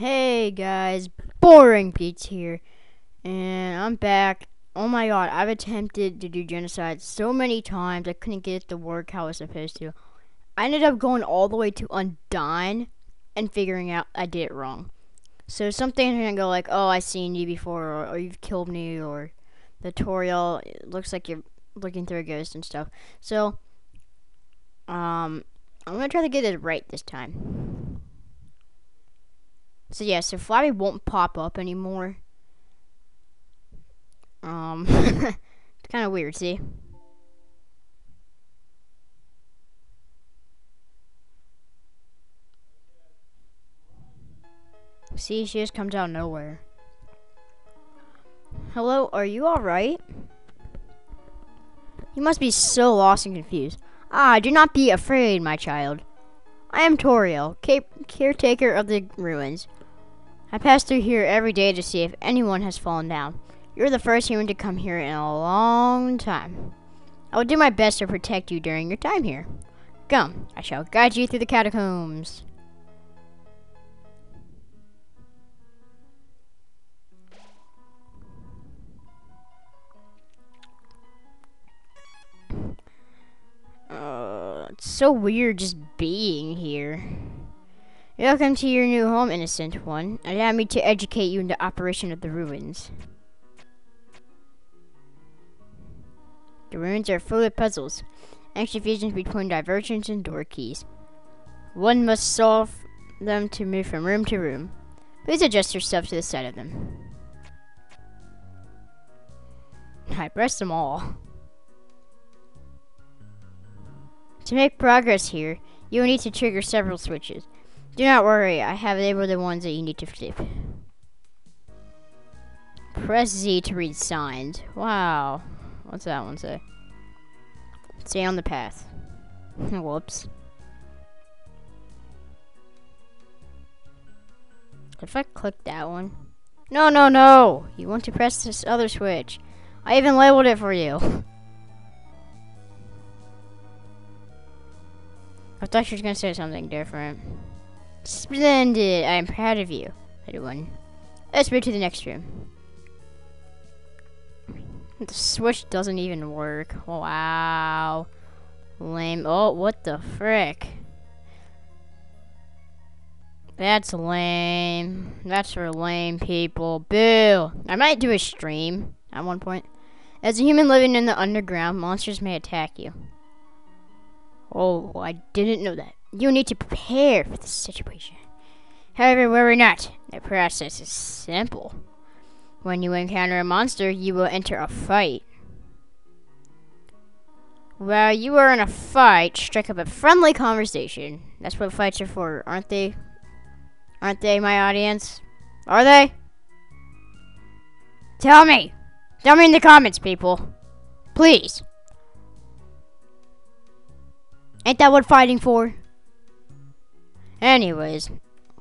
Hey guys, Boring Beats here, and I'm back. Oh my god, I've attempted to do genocide so many times, I couldn't get it to work how I was supposed to. I ended up going all the way to Undyne and figuring out I did it wrong. So something gonna go like, oh, I've seen you before, or, or you've killed me, or the tutorial looks like you're looking through a ghost and stuff. So, um, I'm gonna try to get it right this time. So yeah, so Flowey won't pop up anymore. Um, it's kind of weird, see? See, she just comes out nowhere. Hello, are you alright? You must be so lost and confused. Ah, do not be afraid, my child. I am Toriel, caretaker of the ruins. I pass through here every day to see if anyone has fallen down. You're the first human to come here in a long time. I will do my best to protect you during your time here. Come, I shall guide you through the catacombs. Uh, it's so weird just being here. Welcome to your new home, innocent one. Allow me to educate you in the operation of the ruins. The ruins are full of puzzles, ancient fusions between diversions and door keys. One must solve them to move from room to room. Please adjust yourself to the side of them. I pressed them all. To make progress here, you will need to trigger several switches. Do not worry, I have enabled the ones that you need to flip. Press Z to read signs. Wow. What's that one say? Stay on the path. Whoops. If I click that one? No, no, no! You want to press this other switch. I even labeled it for you. I thought she was gonna say something different. Splendid! I am proud of you, everyone. Let's move to the next room. The switch doesn't even work. Wow. Lame. Oh, what the frick? That's lame. That's for lame people. Boo! I might do a stream at one point. As a human living in the underground, monsters may attack you. Oh, I didn't know that. You need to prepare for this situation. However, worry not. The process is simple. When you encounter a monster, you will enter a fight. While you are in a fight, strike up a friendly conversation. That's what fights are for, aren't they? Aren't they, my audience? Are they? Tell me! Tell me in the comments, people. Please. Ain't that what fighting for? Anyways,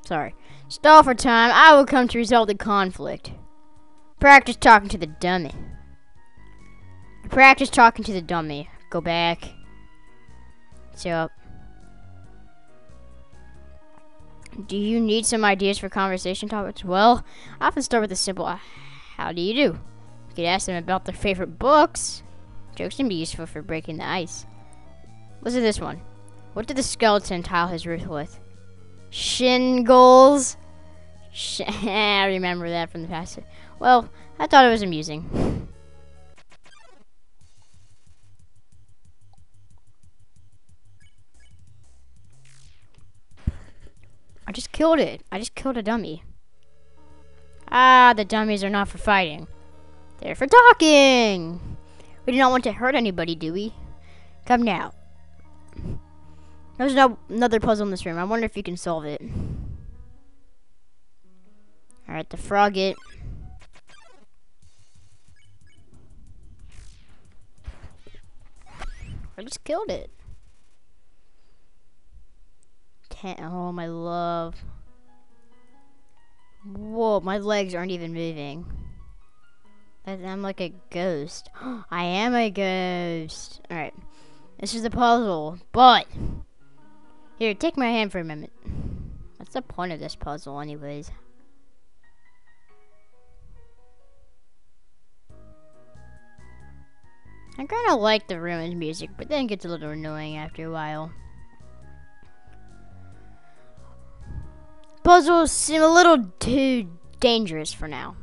sorry. Stall for time, I will come to resolve the conflict. Practice talking to the dummy. Practice talking to the dummy. Go back. So, do you need some ideas for conversation topics? Well, I often start with a simple, uh, how do you do? You could ask them about their favorite books. Jokes can be useful for breaking the ice. Listen to this one. What did the skeleton tile his roof with? Shingles. Sh I remember that from the past. Well, I thought it was amusing. I just killed it. I just killed a dummy. Ah, the dummies are not for fighting. They're for talking. We do not want to hurt anybody, do we? Come now. There's no another puzzle in this room. I wonder if you can solve it. Alright, the froggit. I just killed it. Ten oh, my love. Whoa, my legs aren't even moving. I'm like a ghost. I am a ghost. Alright. This is the puzzle, but here, take my hand for a moment. What's the point of this puzzle, anyways? I kind of like the ruins music, but then it gets a little annoying after a while. Puzzles seem a little too dangerous for now.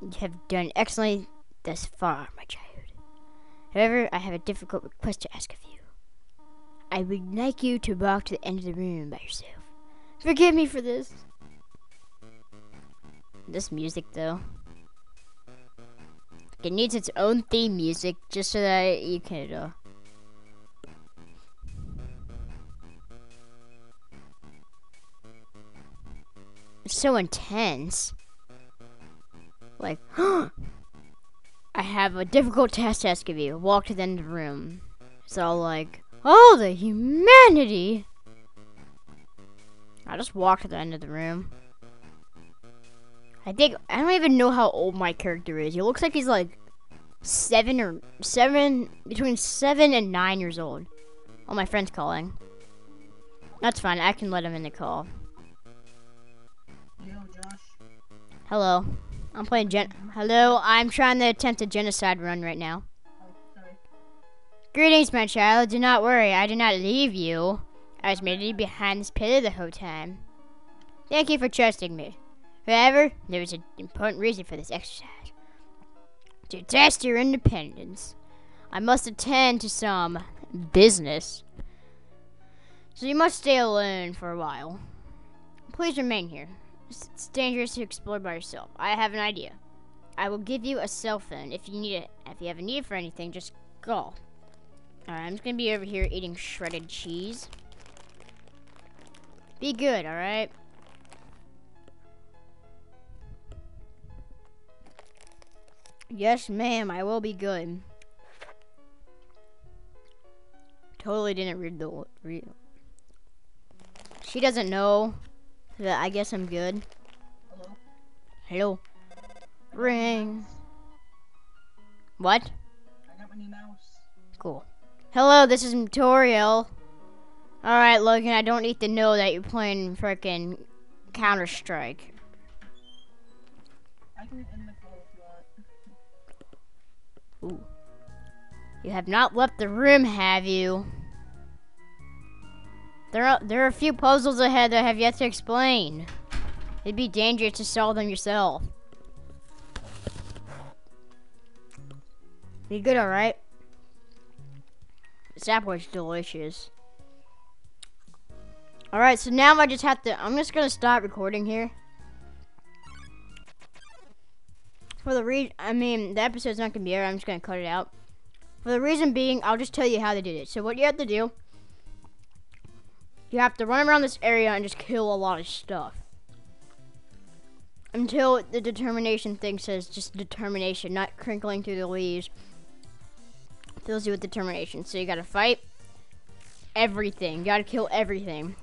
You have done excellently thus far, my child. However, I have a difficult request to ask of you. I would like you to walk to the end of the room by yourself. Forgive me for this. This music, though. It needs its own theme music just so that you can. Uh, it's so intense. Like, I have a difficult task to ask of you. Walk to the end of the room. So, like, oh, the humanity! I just walk to the end of the room. I think I don't even know how old my character is. He looks like he's like seven or seven between seven and nine years old. Oh, my friend's calling. That's fine. I can let him in the call. Yo, Josh. Hello. I'm playing gen. Hello. I'm trying to attempt a genocide run right now. Greetings, my child. Do not worry. I did not leave you. I was merely behind this pillar the whole time. Thank you for trusting me. However, there was an important reason for this exercise. To test your independence, I must attend to some business. So you must stay alone for a while. Please remain here. It's dangerous to explore by yourself. I have an idea. I will give you a cell phone. If you need it, if you have a need for anything, just call. Alright, I'm just gonna be over here eating shredded cheese. Be good, alright? Yes, ma'am, I will be good. Totally didn't read the read. She doesn't know that I guess I'm good. Hello? Hello. Ring. What? Hello, this is Toriel. Alright, Logan, I don't need to know that you're playing frickin' Counter Strike. I can end the call if you want. Ooh. You have not left the room, have you? There are, there are a few puzzles ahead that I have yet to explain. It'd be dangerous to solve them yourself. Be good, alright? Is delicious. Alright, so now I just have to, I'm just gonna stop recording here. For the reason, I mean, the episode's not gonna be aired, I'm just gonna cut it out. For the reason being, I'll just tell you how they did it. So what you have to do, you have to run around this area and just kill a lot of stuff. Until the determination thing says just determination, not crinkling through the leaves. Fills you with determination. So you gotta fight everything. You gotta kill everything.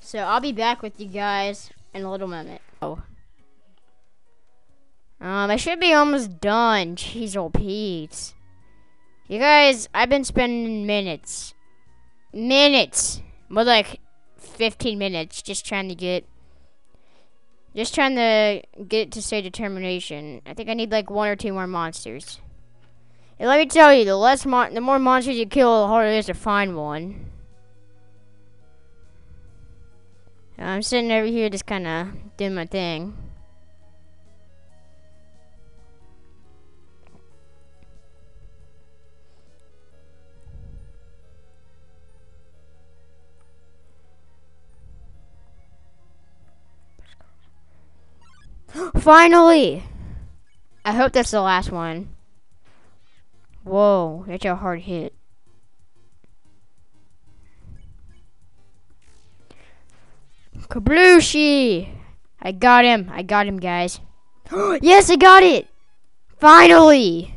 So I'll be back with you guys in a little moment. Oh. Um, I should be almost done. Jeez, old Pete. You guys, I've been spending minutes. Minutes. More like 15 minutes just trying to get. Just trying to get it to say determination. I think I need like one or two more monsters. And let me tell you, the less mon- the more monsters you kill, the harder it is to find one. I'm sitting over here just kind of doing my thing. Finally! I hope that's the last one. Whoa, that's a hard hit. Kablooshi! I got him. I got him, guys. yes, I got it! Finally!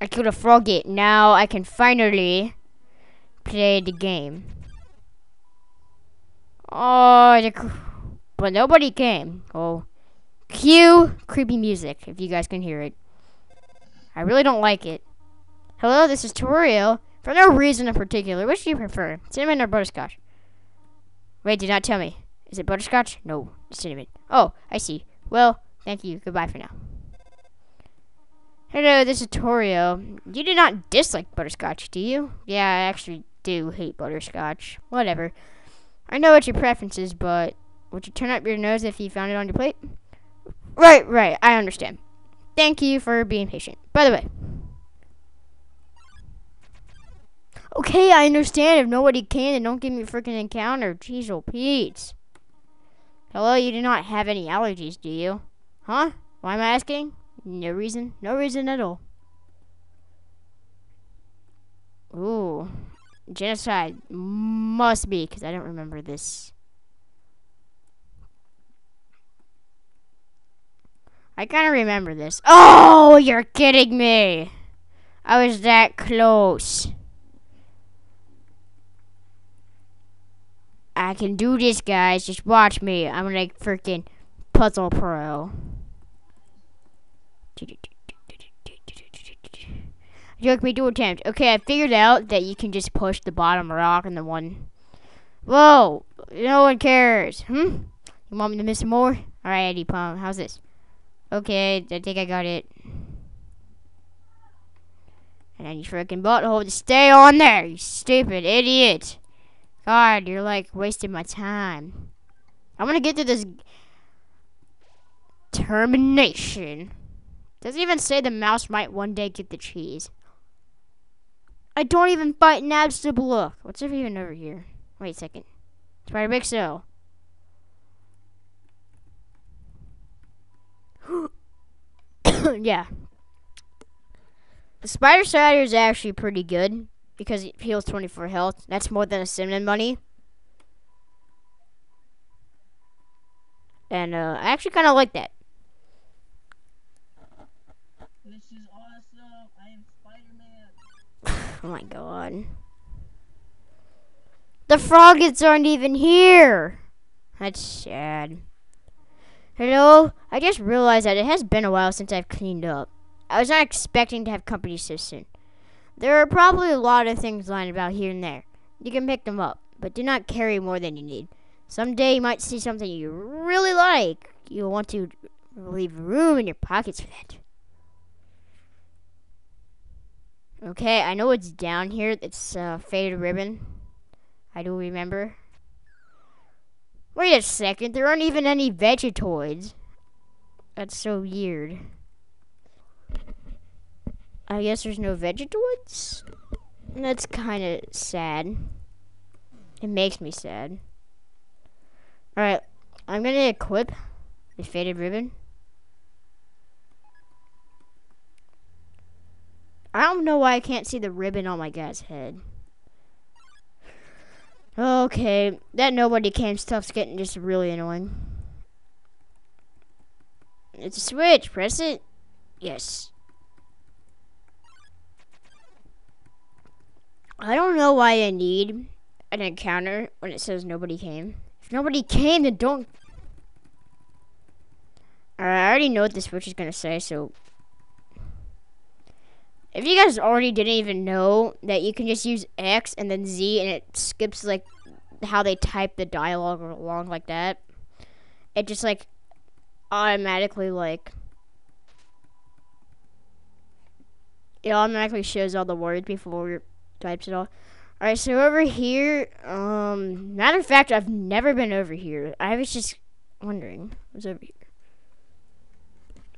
I killed a froggit. Now I can finally play the game. Oh, but nobody came. Oh, cue creepy music if you guys can hear it. I really don't like it. Hello, this is Toriel. For no reason in particular, which do you prefer, cinnamon or butterscotch? Wait, did not tell me. Is it butterscotch? No, cinnamon. Oh, I see. Well, thank you. Goodbye for now. Hello, this is Toriel. You do not dislike butterscotch, do you? Yeah, I actually do hate butterscotch. Whatever. I know what your preference is, but would you turn up your nose if you found it on your plate? Right, right. I understand. Thank you for being patient. By the way. Okay, I understand. If nobody can, then don't give me a freaking encounter. Jeez, oh Pete. Hello, you do not have any allergies, do you? Huh? Why am I asking? No reason. No reason at all. Ooh. Genocide. Must be, because I don't remember this. I kind of remember this. Oh, you're kidding me. I was that close. I can do this, guys. Just watch me. I'm like freaking puzzle pro. Joke me to attempt. Okay, I figured out that you can just push the bottom rock and the one. Whoa! No one cares. Hmm? You want me to miss more? Alright, Eddie Palm. How's this? Okay, I think I got it. And then you freaking butthole to stay on there, you stupid idiot. God, you're like wasting my time. I'm gonna get to this termination. Doesn't even say the mouse might one day get the cheese. I don't even fight Napstablook. What's even over here? Wait a second. Spider Big yeah. The Spider Cider is actually pretty good because it heals 24 health. That's more than a cinnamon bunny. And uh, I actually kind of like that. This is awesome. I am Spider-Man. Oh my god. The froggits aren't even here. That's sad. Hello? I just realized that it has been a while since I've cleaned up. I was not expecting to have company so soon. There are probably a lot of things lying about here and there. You can pick them up, but do not carry more than you need. Someday you might see something you really like. You'll want to leave room in your pockets for that. Okay, I know it's down here. It's uh, faded ribbon. I do remember. Wait a second, there aren't even any Vegetoids. That's so weird. I guess there's no Vegetoids? That's kind of sad. It makes me sad. Alright, I'm gonna equip the faded ribbon. I don't know why I can't see the ribbon on my guy's head. Okay, that nobody came stuff's getting just really annoying. It's a switch, press it. Yes. I don't know why I need an encounter when it says nobody came. If nobody came, then don't. I already know what the switch is gonna say, so. If you guys already didn't even know that you can just use X and then Z and it skips like how they type the dialogue along like that, it just like automatically like it automatically shows all the words before it types it all. Alright, so over here, um, matter of fact, I've never been over here. I was just wondering what's over here.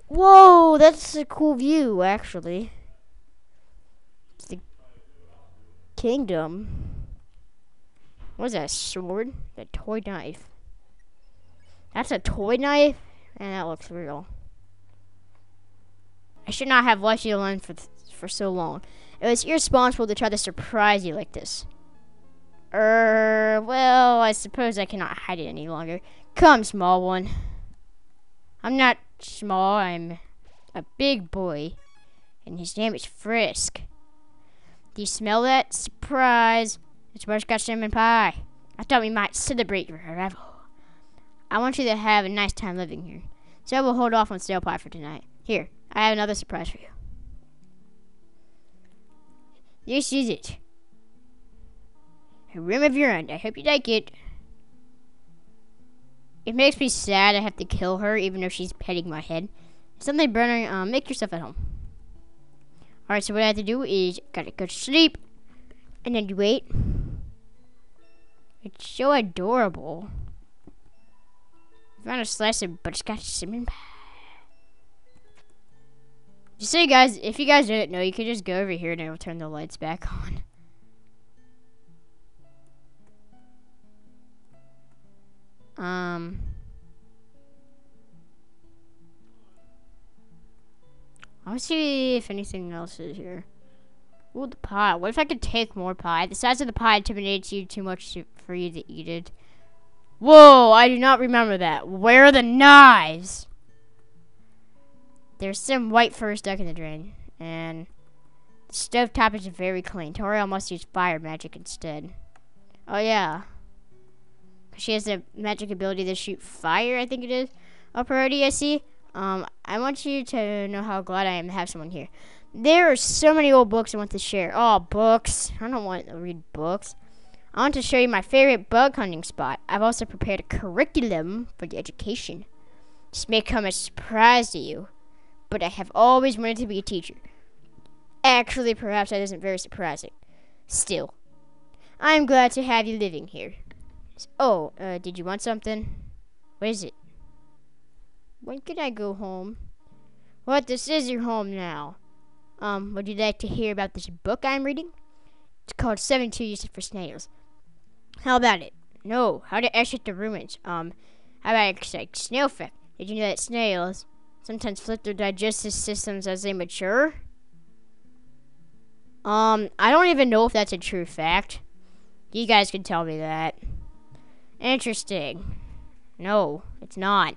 Whoa, that's a cool view, actually. It's the kingdom. What is that, sword? A toy knife. That's a toy knife? And that looks real. I should not have left you alone for, for so long. It was irresponsible to try to surprise you like this. Er, well, I suppose I cannot hide it any longer. Come, small one. I'm not small, I'm a big boy. And his name is Frisk. You smell that? Surprise! It's butterscotch cinnamon pie. I thought we might celebrate your arrival. I want you to have a nice time living here. So we'll hold off on stale pie for tonight. Here, I have another surprise for you. This is it. A room of your own. I hope you like it. It makes me sad I have to kill her even though she's petting my head. Something burning, um, make yourself at home. Alright, so what I have to do is gotta go to sleep. And then you wait. It's so adorable. I found a slice of butterscotch cinnamon pie. Just so you guys, if you guys didn't know, you could just go over here and it'll turn the lights back on. Um. I want to see if anything else is here. Ooh, the pie. What if I could take more pie? The size of the pie intimidates you too much to, for you to eat it. Whoa, I do not remember that. Where are the knives? There's some white fur stuck in the drain. And the stove top is very clean. Toriel must use fire magic instead. Oh, yeah. She has a magic ability to shoot fire, I think it is. Oh, Up already, I see. Um, I want you to know how glad I am to have someone here. There are so many old books I want to share. Oh, books. I don't want to read books. I want to show you my favorite bug hunting spot. I've also prepared a curriculum for the education. This may come as a surprise to you, but I have always wanted to be a teacher. Actually, perhaps that isn't very surprising. Still, I am glad to have you living here. Oh, uh, did you want something? What is it? When can I go home? What? This is your home now. Um, would you like to hear about this book I'm reading? It's called 72 Uses for Snails. How about it? No. How to exit the ruins. Um, how about like snail fact? Did you know that snails sometimes flip their digestive systems as they mature? Um, I don't even know if that's a true fact. You guys can tell me that. Interesting. No, it's not.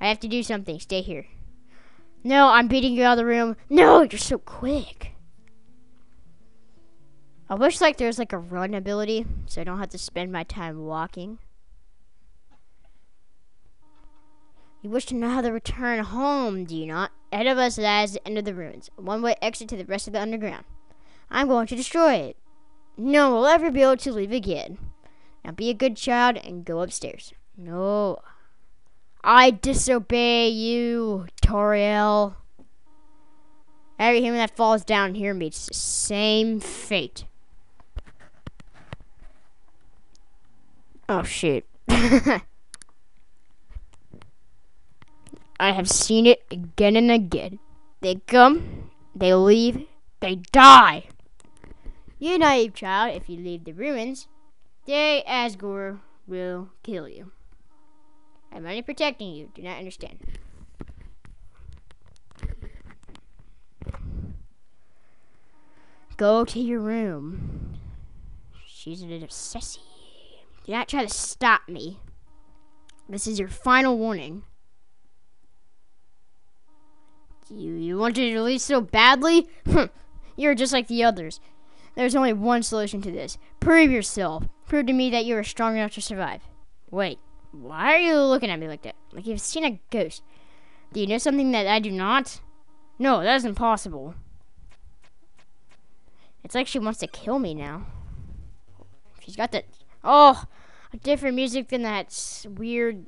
I have to do something. Stay here. No, I'm beating you out of the room. No, you're so quick. I wish like there's like a run ability so I don't have to spend my time walking. You wish to know how to return home, do you not? Ahead of us lies the end of the ruins, one-way exit to the rest of the underground. I'm going to destroy it. No one will ever be able to leave again. Now be a good child and go upstairs. No. I disobey you, Toriel. Every human that falls down here meets the same fate. Oh, shit. I have seen it again and again. They come, they leave, they die. You naive child, if you leave the ruins, they, Asgore, will kill you. I'm only protecting you. Do not understand. Go to your room. She's an obsessive. Do not try to stop me. This is your final warning. You, you to leave so badly? You're just like the others. There's only one solution to this. Prove yourself. Prove to me that you are strong enough to survive. Wait, why are you looking at me like that? Like you've seen a ghost. Do you know something that I do not? No, that is impossible. It's like she wants to kill me now. She's got that. Oh, A different music than that weird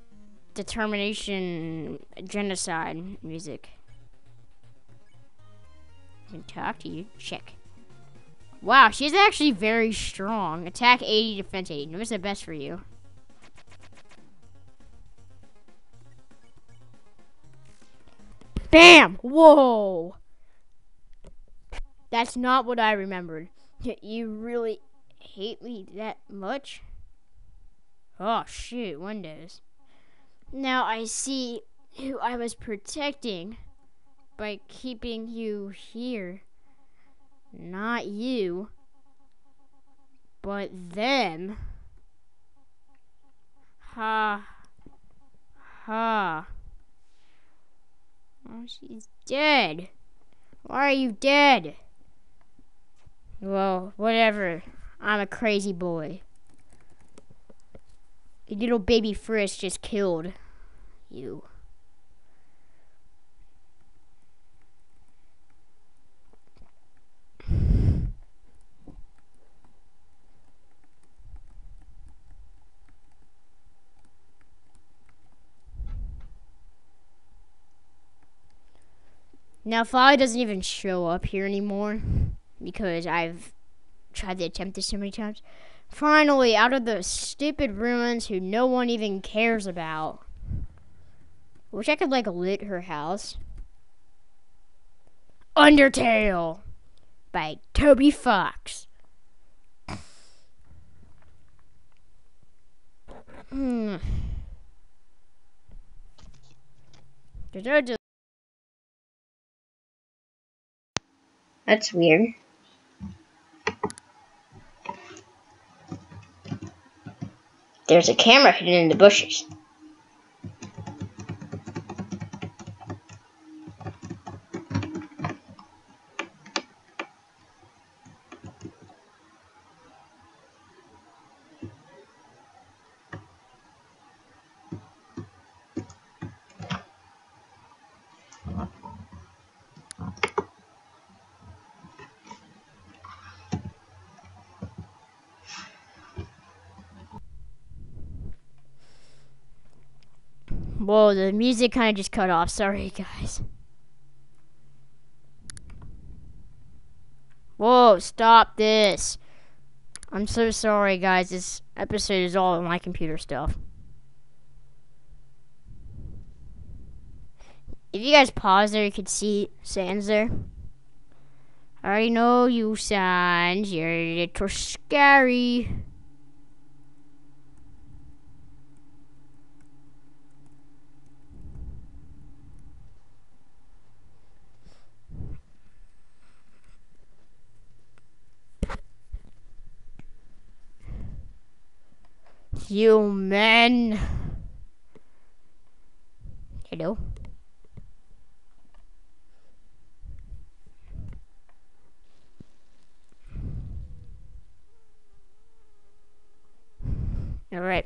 determination genocide music. I can talk to you. Check. Wow, she's actually very strong. Attack 80, defense 80. What's the best for you? Bam! Whoa! That's not what I remembered. You really hate me that much? Oh, shoot, Windows. Now I see who I was protecting by keeping you here. Not you, but them. Ha. Ha. Oh, she's dead. Why are you dead? Well, whatever. I'm a crazy boy. A little baby Frisk just killed you. Now, Flowey doesn't even show up here anymore because I've tried to attempt this so many times. Finally, out of the stupid ruins who no one even cares about. Wish I could, like, lit her house. Undertale by Toby Fox. Hmm. That's weird. There's a camera hidden in the bushes. Whoa, the music kind of just cut off. Sorry, guys. Whoa, stop this. I'm so sorry, guys. This episode is all my computer stuff. If you guys pause there, you could see Sans there. I already know you, Sans. You're a little scary. Human. Hello. Alright.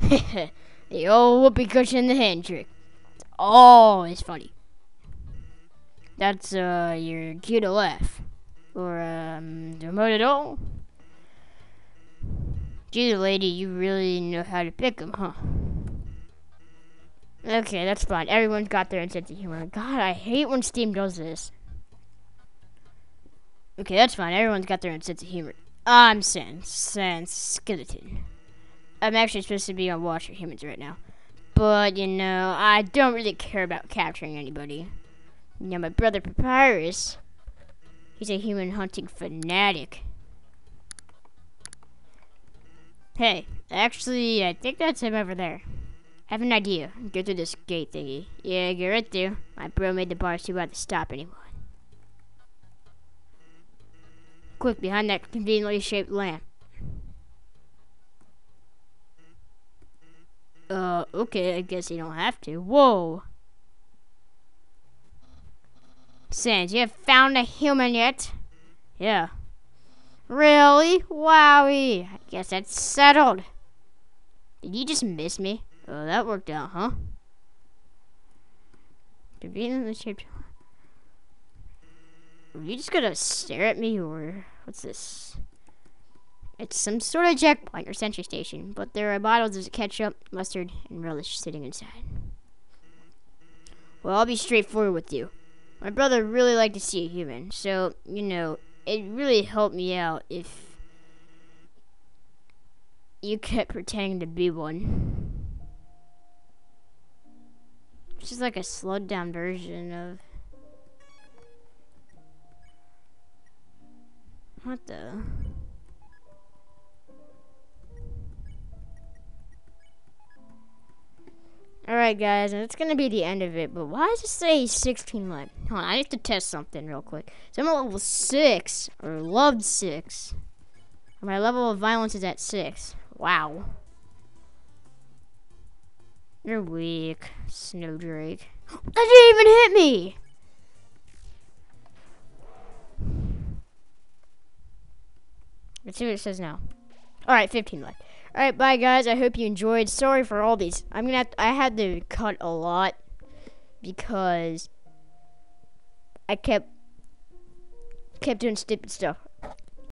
the old whoopee cushion the hand trick. It's always funny. That's uh your cue to laugh. Or um remote at all. Gee, lady, you really know how to pick 'em, huh? Okay, that's fine. Everyone's got their own sense of humor. God, I hate when Steam does this. Okay, that's fine. Everyone's got their own sense of humor. I'm Sans. Sans Skeleton. I'm actually supposed to be on Watch for Humans right now. But, you know, I don't really care about capturing anybody. Now, my brother Papyrus, he's a human hunting fanatic. Hey, actually, I think that's him over there. I have an idea. Go through this gate thingy. Yeah, get right there. My bro made the bars too hard to stop anyone. Quick, behind that conveniently shaped lamp. Uh, okay, I guess you don't have to. Whoa. Sans, you have found a human yet? Yeah. Really? Wowie. Guess that's settled. Did you just miss me? Oh, that worked out, huh? Conveniently shaped. Are you just gonna stare at me, or what's this? It's some sort of checkpoint or sentry station, but there are bottles of ketchup, mustard, and relish sitting inside. Well, I'll be straightforward with you. My brother really liked to see a human, so, you know, it really helped me out if you kept pretending to be one. It's just like a slowed down version of. What the? Alright guys, and it's gonna be the end of it, but why does it say 16 life? Hold on, I need to test something real quick. So I'm at level 6, or loved 6. My level of violence is at 6. Wow. You're weak, Snowdrake. That didn't even hit me! Let's see what it says now. Alright, 15 left. Alright, bye guys. I hope you enjoyed. Sorry for all these. I'm gonna to, I had to cut a lot because I kept kept doing stupid stuff.